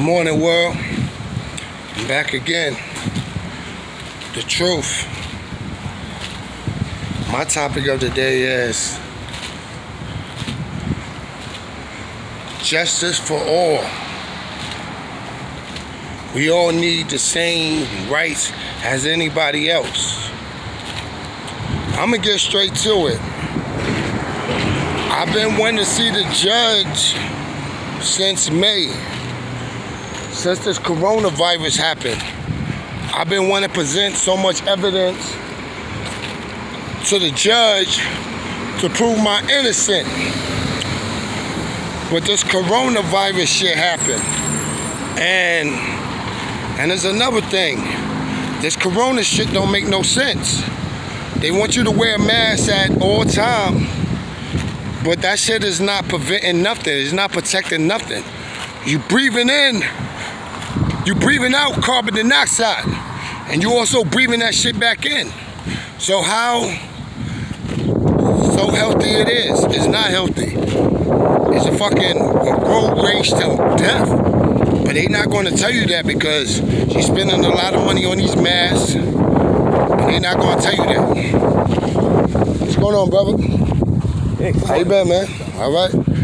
Good morning, world. I'm back again. The truth. My topic of the day is justice for all. We all need the same rights as anybody else. I'm gonna get straight to it. I've been wanting to see the judge since May, since this coronavirus happened. I've been wanting to present so much evidence to the judge to prove my innocence. But this coronavirus shit happened. And and there's another thing. This corona shit don't make no sense. They want you to wear a mask at all time but that shit is not preventing nothing. It's not protecting nothing. You breathing in, you breathing out carbon dioxide. And you're also breathing that shit back in. So how so healthy it is. It's not healthy. It's a fucking road rage to death. But they not going to tell you that because she's spending a lot of money on these masks. And they not going to tell you that. What's going on, brother? Hey, How you been, man? All right.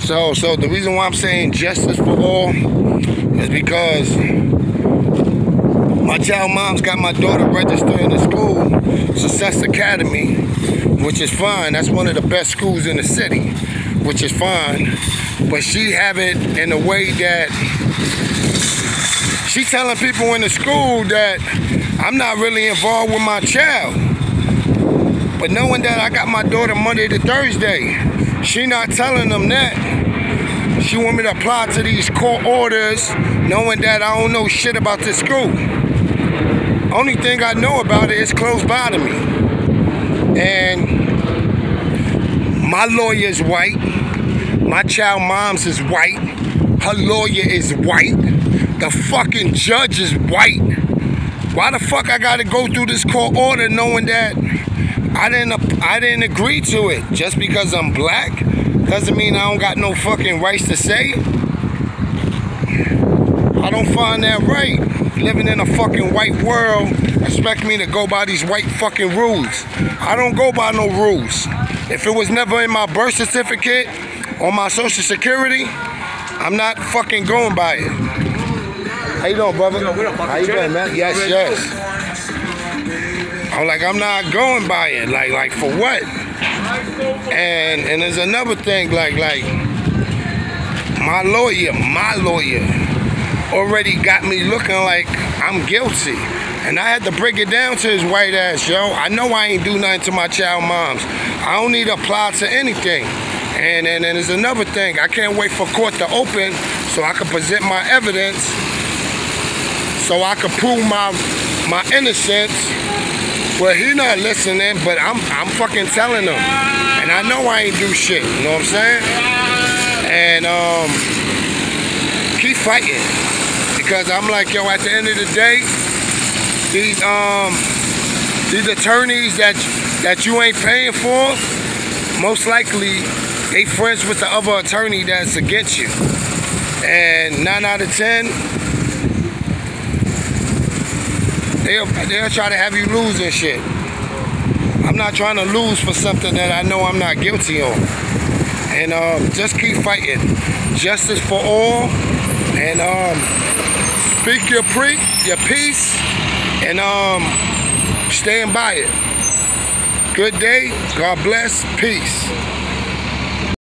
So, so the reason why I'm saying justice for all is because my child mom's got my daughter registered in the school, Success Academy, which is fine. That's one of the best schools in the city, which is fine. But she have it in a way that she telling people in the school that I'm not really involved with my child. But knowing that I got my daughter Monday to Thursday, she not telling them that. She want me to apply to these court orders, knowing that I don't know shit about this school. Only thing I know about it is close by to me. And my lawyer is white. My child mom's is white. Her lawyer is white. The fucking judge is white. Why the fuck I gotta go through this court order knowing that I didn't I didn't agree to it. Just because I'm black doesn't mean I don't got no fucking rights to say. I don't find that right. Living in a fucking white world, expect me to go by these white fucking rules. I don't go by no rules. If it was never in my birth certificate or my social security, I'm not fucking going by it. How you doing, brother? How you doing, man? Yes, yes. I'm like, I'm not going by it. Like, like for what? And and there's another thing, like, like my lawyer, my lawyer already got me looking like I'm guilty. And I had to break it down to his white ass, yo. I know I ain't do nothing to my child moms. I don't need to apply to anything. And, and, and there's another thing. I can't wait for court to open so I can present my evidence so I can prove my my innocence well, he not listening, but I'm I'm fucking telling him. And I know I ain't do shit, you know what I'm saying? And um keep fighting. Because I'm like, yo, at the end of the day, these um these attorneys that that you ain't paying for, most likely they friends with the other attorney that's against you. And nine out of ten, They'll, they'll try to have you lose and shit. I'm not trying to lose for something that I know I'm not guilty on. And um, just keep fighting. Justice for all. And um, speak your pre your piece and um, stand by it. Good day. God bless. Peace.